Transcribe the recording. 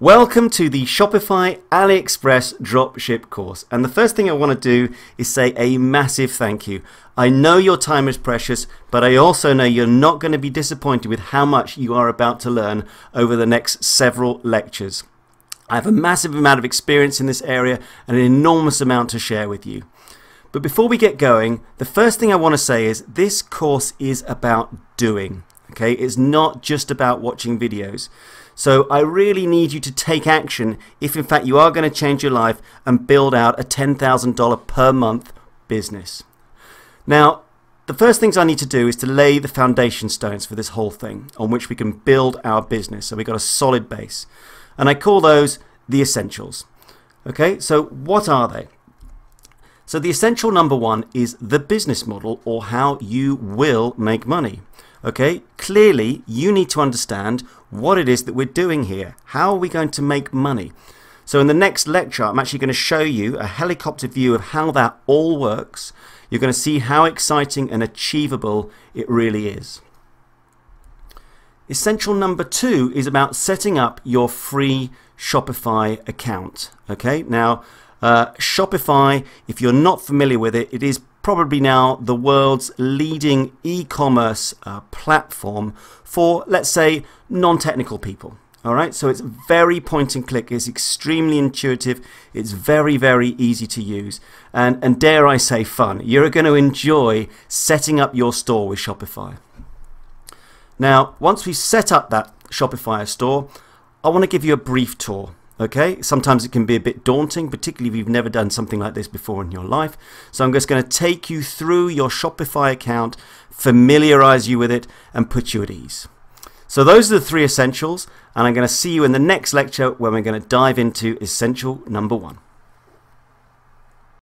Welcome to the Shopify AliExpress Dropship course. And the first thing I want to do is say a massive thank you. I know your time is precious, but I also know you're not going to be disappointed with how much you are about to learn over the next several lectures. I have a massive amount of experience in this area and an enormous amount to share with you. But before we get going, the first thing I want to say is this course is about doing. Okay, it's not just about watching videos. So I really need you to take action if in fact you are going to change your life and build out a $10,000 per month business. Now, the first things I need to do is to lay the foundation stones for this whole thing on which we can build our business. So we've got a solid base. And I call those the essentials. Okay, so what are they? So the essential number one is the business model or how you will make money. Okay, clearly you need to understand what it is that we're doing here. How are we going to make money? So in the next lecture, I'm actually going to show you a helicopter view of how that all works. You're going to see how exciting and achievable it really is. Essential number two is about setting up your free Shopify account. Okay, now uh, Shopify, if you're not familiar with it, it is probably now the world's leading e-commerce uh, platform for, let's say, non-technical people. All right, so it's very point and click. It's extremely intuitive. It's very, very easy to use, and and dare I say, fun. You're going to enjoy setting up your store with Shopify. Now, once we've set up that Shopify store, I want to give you a brief tour. Okay, sometimes it can be a bit daunting, particularly if you've never done something like this before in your life. So I'm just going to take you through your Shopify account, familiarize you with it, and put you at ease. So those are the three essentials, and I'm going to see you in the next lecture when we're going to dive into essential number one.